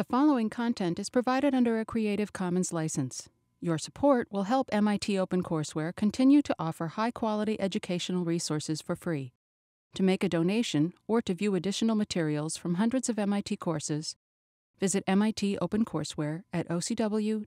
The following content is provided under a Creative Commons license. Your support will help MIT OpenCourseware continue to offer high quality educational resources for free. To make a donation or to view additional materials from hundreds of MIT courses, visit MIT OpenCourseware at ocw.mit.edu.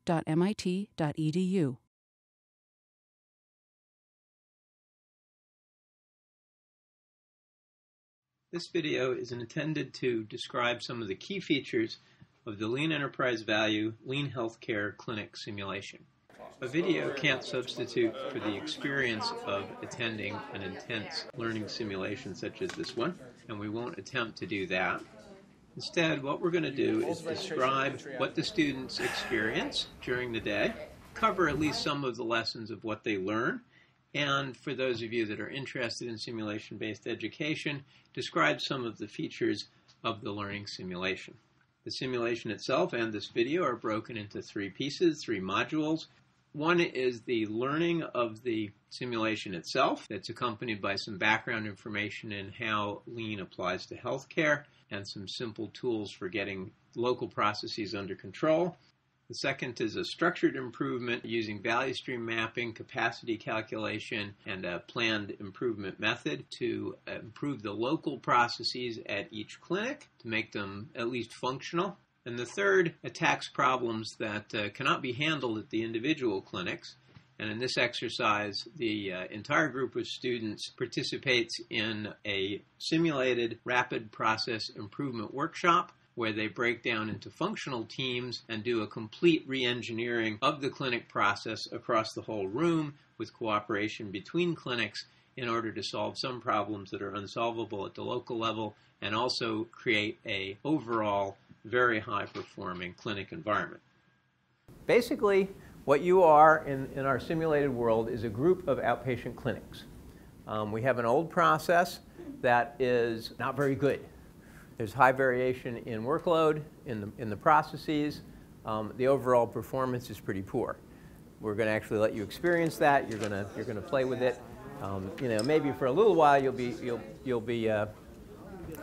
This video is intended to describe some of the key features of the Lean Enterprise Value Lean Healthcare Clinic simulation. A video can't substitute for the experience of attending an intense learning simulation such as this one, and we won't attempt to do that. Instead, what we're going to do is describe what the students experience during the day, cover at least some of the lessons of what they learn, and for those of you that are interested in simulation-based education, describe some of the features of the learning simulation. The simulation itself and this video are broken into three pieces, three modules. One is the learning of the simulation itself that's accompanied by some background information in how lean applies to healthcare and some simple tools for getting local processes under control. The second is a structured improvement using value stream mapping, capacity calculation, and a planned improvement method to improve the local processes at each clinic to make them at least functional. And the third attacks problems that uh, cannot be handled at the individual clinics. And in this exercise, the uh, entire group of students participates in a simulated rapid process improvement workshop where they break down into functional teams and do a complete re-engineering of the clinic process across the whole room with cooperation between clinics in order to solve some problems that are unsolvable at the local level and also create a overall very high performing clinic environment. Basically, what you are in, in our simulated world is a group of outpatient clinics. Um, we have an old process that is not very good. There's high variation in workload in the, in the processes. Um, the overall performance is pretty poor. We're going to actually let you experience that. You're going to you're going to play with it. Um, you know, maybe for a little while you'll be you'll you'll be uh,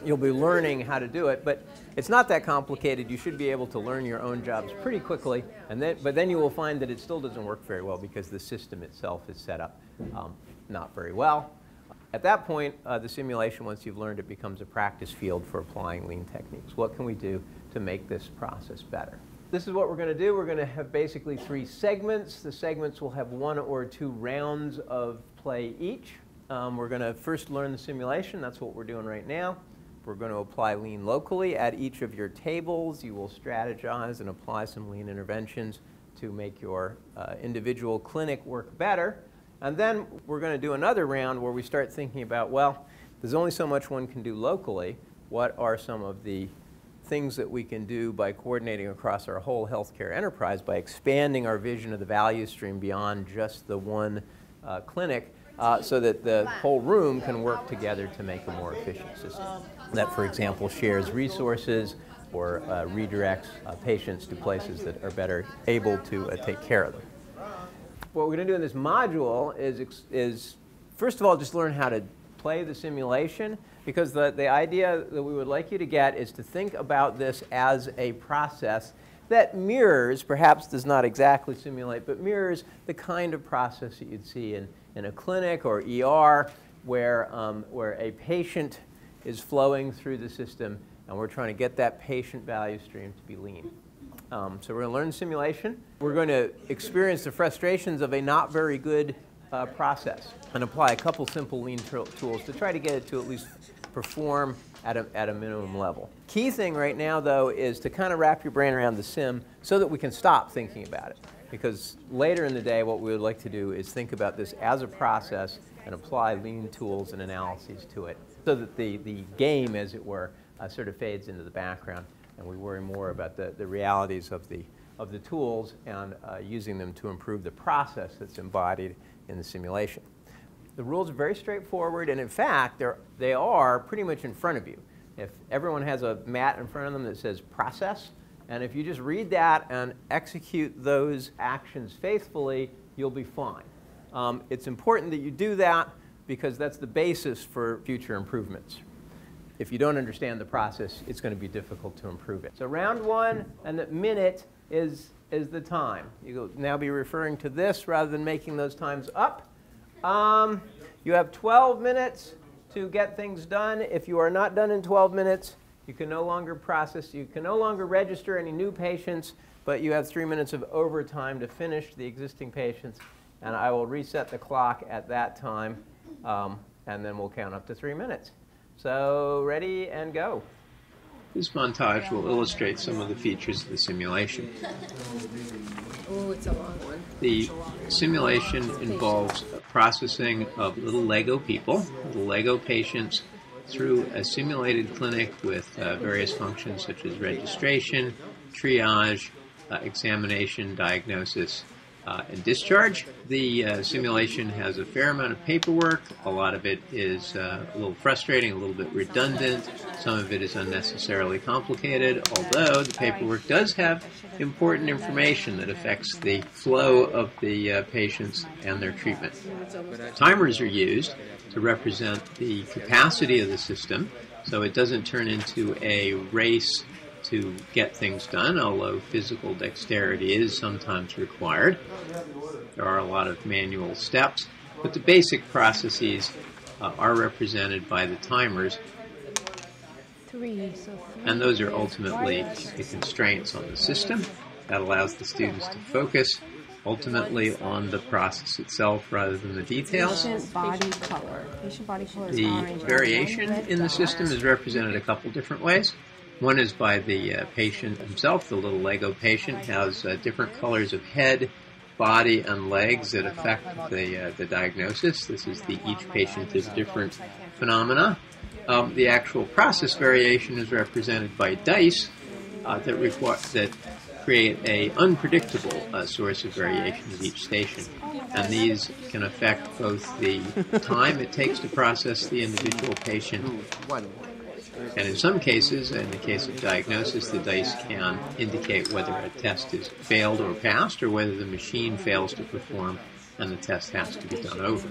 you'll be learning how to do it, but it's not that complicated. You should be able to learn your own jobs pretty quickly, and then but then you will find that it still doesn't work very well because the system itself is set up um, not very well. At that point, uh, the simulation, once you've learned it, becomes a practice field for applying lean techniques. What can we do to make this process better? This is what we're going to do. We're going to have basically three segments. The segments will have one or two rounds of play each. Um, we're going to first learn the simulation. That's what we're doing right now. We're going to apply lean locally at each of your tables. You will strategize and apply some lean interventions to make your uh, individual clinic work better. And then we're going to do another round where we start thinking about, well, there's only so much one can do locally. What are some of the things that we can do by coordinating across our whole healthcare enterprise by expanding our vision of the value stream beyond just the one uh, clinic uh, so that the whole room can work together to make a more efficient system. That, for example, shares resources or uh, redirects uh, patients to places that are better able to uh, take care of them what we're going to do in this module is, is, first of all, just learn how to play the simulation because the, the idea that we would like you to get is to think about this as a process that mirrors, perhaps does not exactly simulate, but mirrors the kind of process that you'd see in, in a clinic or ER where, um, where a patient is flowing through the system and we're trying to get that patient value stream to be lean. Um, so we're going to learn simulation. We're going to experience the frustrations of a not very good uh, process and apply a couple simple lean tools to try to get it to at least perform at a, at a minimum level. Key thing right now, though, is to kind of wrap your brain around the sim so that we can stop thinking about it. Because later in the day, what we would like to do is think about this as a process and apply lean tools and analyses to it so that the, the game, as it were, uh, sort of fades into the background and we worry more about the, the realities of the, of the tools and uh, using them to improve the process that's embodied in the simulation. The rules are very straightforward, and in fact, they're, they are pretty much in front of you. If everyone has a mat in front of them that says process, and if you just read that and execute those actions faithfully, you'll be fine. Um, it's important that you do that because that's the basis for future improvements. If you don't understand the process, it's going to be difficult to improve it. So round one and the minute is, is the time. You'll now be referring to this rather than making those times up. Um, you have 12 minutes to get things done. If you are not done in 12 minutes, you can no longer process, you can no longer register any new patients, but you have three minutes of overtime to finish the existing patients. And I will reset the clock at that time, um, and then we'll count up to three minutes. So ready and go. This montage will illustrate some of the features of the simulation. Oh, it's a long one. The simulation involves processing of little Lego people, little Lego patients, through a simulated clinic with uh, various functions such as registration, triage, uh, examination, diagnosis, uh, and discharge. The uh, simulation has a fair amount of paperwork. A lot of it is uh, a little frustrating, a little bit redundant. Some of it is unnecessarily complicated, although the paperwork does have important information that affects the flow of the uh, patients and their treatment. Timers are used to represent the capacity of the system so it doesn't turn into a race to get things done, although physical dexterity is sometimes required. There are a lot of manual steps, but the basic processes uh, are represented by the timers. And those are ultimately the constraints on the system that allows the students to focus ultimately on the process itself rather than the details. Body color. Body color The variation in the system is represented a couple different ways. One is by the uh, patient himself. The little Lego patient has uh, different colors of head, body, and legs that affect the uh, the diagnosis. This is the each patient is different phenomena. Um, the actual process variation is represented by dice uh, that require that create a unpredictable uh, source of variation at each station, and these can affect both the time it takes to process the individual patient and in some cases, in the case of diagnosis, the dice can indicate whether a test is failed or passed, or whether the machine fails to perform and the test has to be done over.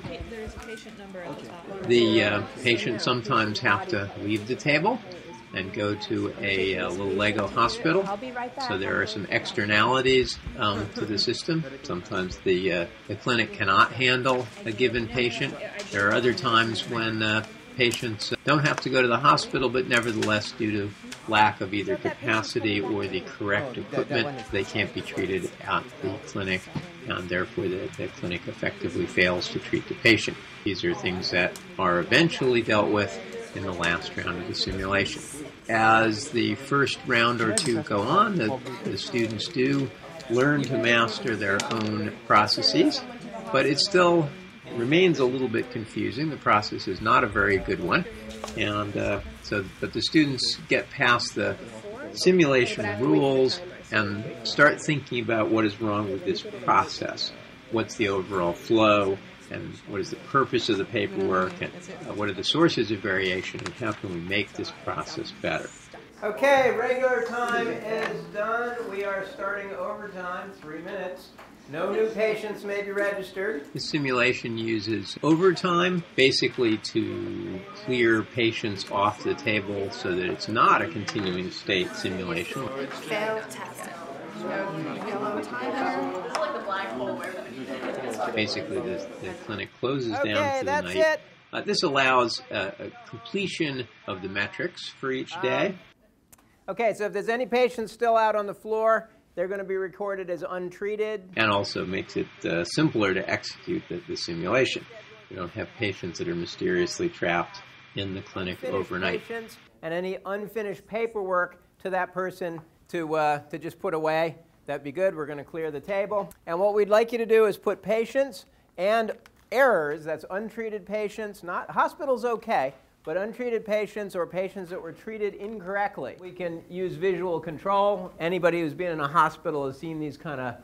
The uh, patient sometimes have to leave the table and go to a, uh little Lego hospital. So there are some externalities um, to the system. Sometimes the uh, the clinic cannot handle a given patient. There are other times when uh, patients don't have to go to the hospital, but nevertheless, due to lack of either capacity or the correct equipment, they can't be treated at the clinic, and therefore the, the clinic effectively fails to treat the patient. These are things that are eventually dealt with in the last round of the simulation. As the first round or two go on, the, the students do learn to master their own processes, but it's still remains a little bit confusing. The process is not a very good one, and uh, so but the students get past the simulation rules and start thinking about what is wrong with this process. What's the overall flow? And what is the purpose of the paperwork? And uh, what are the sources of variation? And how can we make this process better? Okay, regular time is done. We are starting overtime, three minutes. No new patients may be registered. The simulation uses overtime basically to clear patients off the table so that it's not a continuing state simulation. Failed test. Yellow timer. Basically, the, the clinic closes down Okay, for the that's night. it. Uh, this allows uh, a completion of the metrics for each day. Okay, so if there's any patients still out on the floor, they're going to be recorded as untreated. and also makes it uh, simpler to execute the, the simulation. We don't have patients that are mysteriously trapped in the clinic Finished overnight. patients and any unfinished paperwork to that person to, uh, to just put away. That'd be good. We're going to clear the table. And what we'd like you to do is put patients and errors, that's untreated patients, not hospitals okay, but untreated patients or patients that were treated incorrectly. We can use visual control. Anybody who's been in a hospital has seen these kind of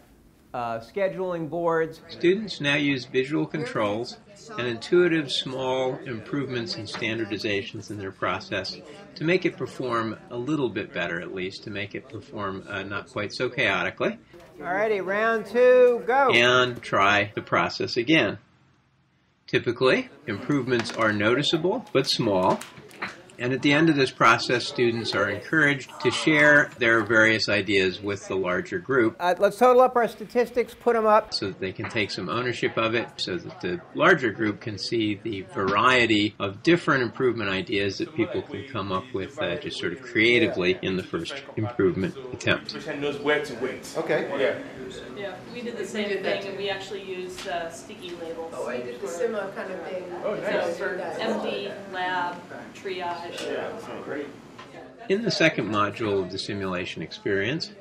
uh, scheduling boards. Students now use visual controls and intuitive small improvements and standardizations in their process to make it perform a little bit better, at least, to make it perform uh, not quite so chaotically, Alrighty, round two, go. and try the process again. Typically, improvements are noticeable but small, And at the end of this process, students are encouraged to share their various ideas with the larger group Uh, let's total up our statistics, put them up. so that they can take some ownership of it, so that the larger group can see the variety of different improvement ideas that people can come up with uh, just sort of creatively in the first improvement attempt. Patient knows where to wait. Okay. Yeah. Yeah, we did the same thing, and we actually used uh, sticky labels. Oh, I did the similar kind of thing. Oh, nice. So for MD, lab, triage. In the second module of the simulation experience,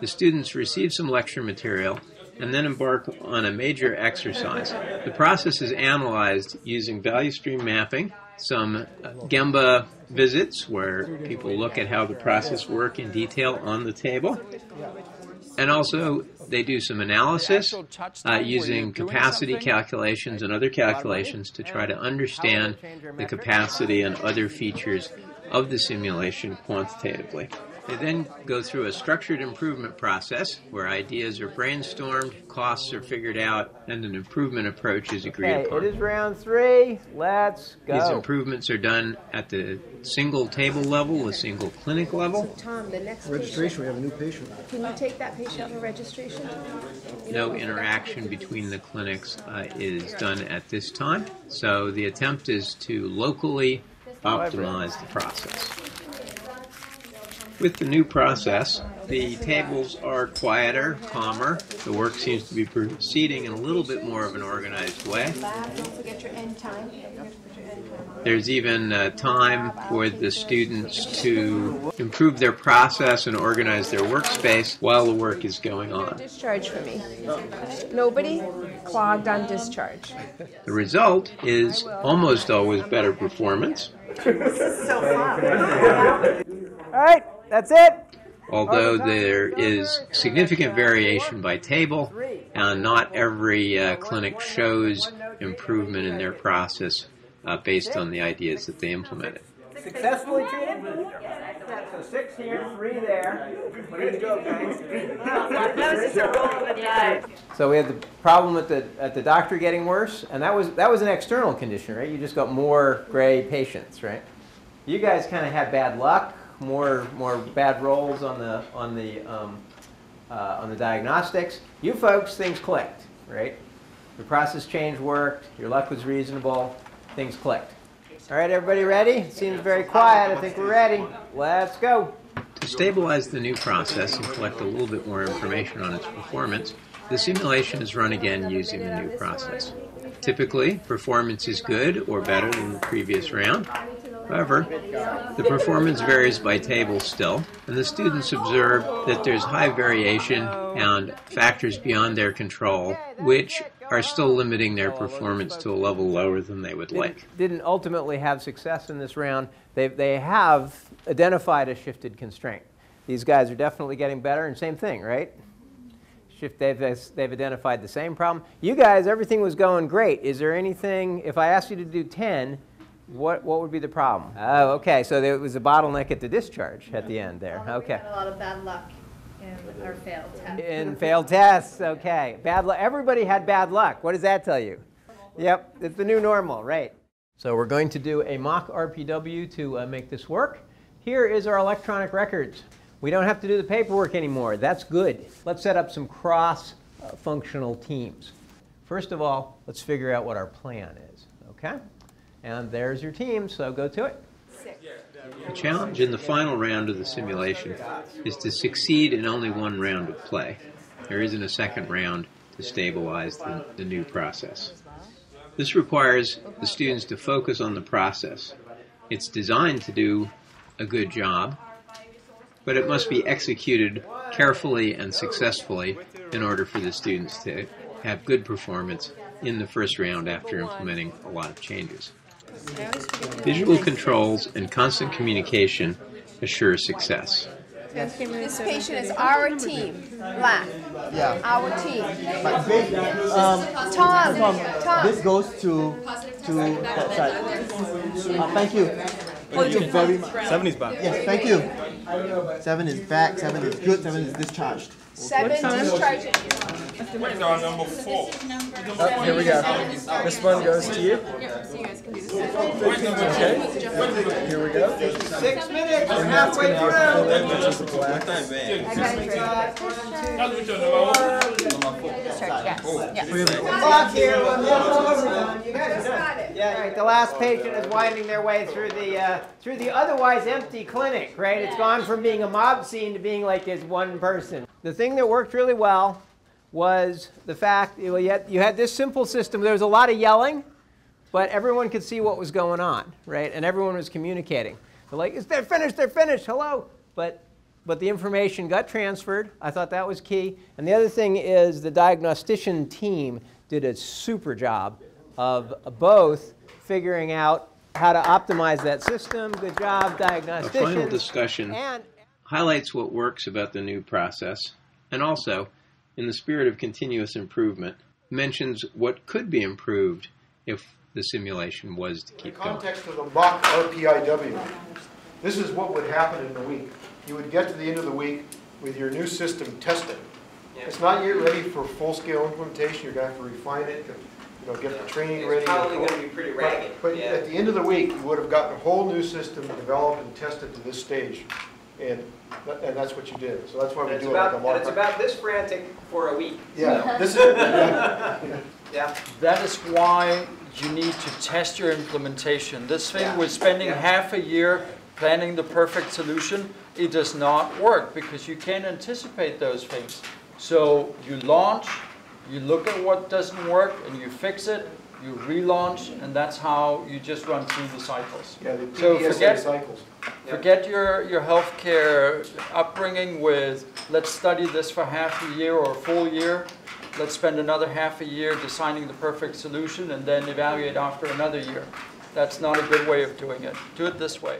the students receive some lecture material and then embark on a major exercise. The process is analyzed using value stream mapping, some uh, Gemba visits where people look at how the process work in detail on the table, and also they do some analysis uh, using capacity calculations and other calculations to try to understand the capacity and other features of the simulation quantitatively. They then go through a structured improvement process where ideas are brainstormed, costs are figured out, and an improvement approach is agreed Okay, upon. it is round three. Let's go. These improvements are done at the single table level, the single clinic level. So Tom, the next Registration, we have a new patient. patient, can you take that patient for registration? No interaction between the clinics uh, is done at this time. So the attempt is to locally optimize the process. With the new process, the tables are quieter, calmer. The work seems to be proceeding in a little bit more of an organized way. Lab, don't forget your end time. Don't forget to put your end time on. There's even uh, time for the students to improve their process and organize their workspace while the work is going on. Discharge for me. Nobody clogged on discharge. The result is almost always better performance, All right, that's it. although there is significant variation by table, and not every uh, clinic shows improvement in their process uh, based on the ideas that they implemented. Successfully treated. So six here, three there. Way to go, guys. So we had the problem at the at the doctor getting worse, and that was that was an external condition, right? You just got more gray patients, right? You guys kind of had bad luck, more more bad rolls on the on the um, uh, on the diagnostics. You folks, things clicked, right? The process change worked. Your luck was reasonable. Things clicked. All right, everybody ready? Seems very quiet. I think we're ready. Let's go. To stabilize the new process and collect a little bit more information on its performance, the simulation is run again using the new process. Typically, performance is good or better than the previous round. However, the performance varies by table still, and the students observe that there's high variation and factors beyond their control, which are still limiting their performance to a level lower than they would like. Didn't ultimately have success in this round. They, they have identified a shifted constraint. These guys are definitely getting better, and same thing, right? Shift, they've, they've identified the same problem. You guys, everything was going great. Is there anything, if I asked you to do 10, what, what would be the problem? Oh, okay, so there was a bottleneck at the discharge at the end there. Okay. a lot of bad luck in our failed test. In failed tests, okay. Bad luck. Everybody had bad luck. What does that tell you? Yep, it's the new normal, right? So we're going to do a mock RPIW to uh, make this work. Here is our electronic records. We don't have to do the paperwork anymore. That's good. Let's set up some cross-functional teams. First of all, let's figure out what our plan is, okay? And there's your team, so go to it. The challenge in the final round of the simulation is to succeed in only one round of play. There isn't a second round to stabilize the, the new process. This requires the students to focus on the process. It's designed to do a good job, but it must be executed carefully and successfully in order for the students to have good performance in the first round after implementing a lot of changes. Visual controls and constant communication assure success. This patient is our team, black, Yeah. our team. Um, Tom, Tom. this goes to to that side. Uh, thank you. Thank you very much. 70's back. Yes, thank you. Seven is back, seven is good, seven is discharged. Seven discharging. Wait, no, number four. Oh, here we go. This one goes to you. Okay. Here we go. Six minutes, we're halfway through. Which is the black. Which one, number one? Clock here, we'll never overrun. You guys got it. Yeah, right, the last patient is winding their way through the, uh, through the otherwise empty clinic, right? It's gone from being a mob scene to being like this one person. The thing that worked really well was the fact, you had, you had this simple system. There was a lot of yelling, but everyone could see what was going on, right? And everyone was communicating. They're like, "Is they're finished, they're finished, hello. But, but the information got transferred. I thought that was key. And the other thing is the diagnostician team did a super job of both figuring out how to optimize that system. Good job, The final discussion And highlights what works about the new process and also, in the spirit of continuous improvement, mentions what could be improved if the simulation was to keep going. In the keep going. context of the mock RPIW, this is what would happen in the week. You would get to the end of the week with your new system tested. It's not yet ready for full-scale implementation, you're gonna have to refine it, you know, get the training ready. It's probably going to be pretty But- But at the end of the week, you would have gotten a whole new system developed and tested to this stage. And, tha- and that's what you did. So that's why we it's do it like a about, mock. and it's about this frantic for a week. Yeah, this is, yeah. Yeah. That is why you need to test your implementation. This thing Yeah. with spending Yeah. half a year planning the perfect solution, it does not work because you can't anticipate those things. So you launch, you look at what doesn't work and you fix it, you relaunch, and that's how you just run through the cycles. Yeah, the So forget- cycles. Forget your, your healthcare upbringing with, let's study this for half a year or a full year. Let's spend another half a year designing the perfect solution and then evaluate after another year. That's not a good way of doing it. Do it this way.